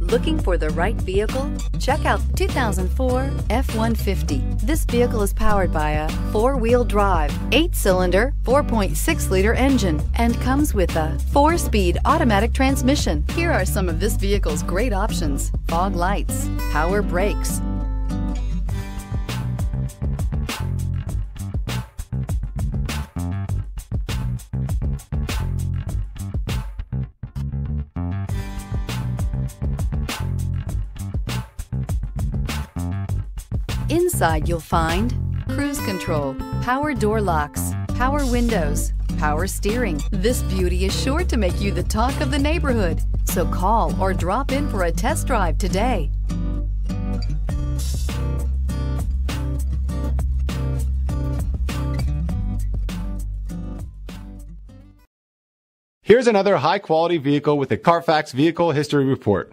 Looking for the right vehicle? Check out 2004 F-150. This vehicle is powered by a four-wheel drive, eight-cylinder, 4.6-liter engine, and comes with a four-speed automatic transmission. Here are some of this vehicle's great options. Fog lights, power brakes, Inside you'll find cruise control, power door locks, power windows, power steering. This beauty is sure to make you the talk of the neighborhood. So call or drop in for a test drive today. Here's another high quality vehicle with a Carfax Vehicle History Report.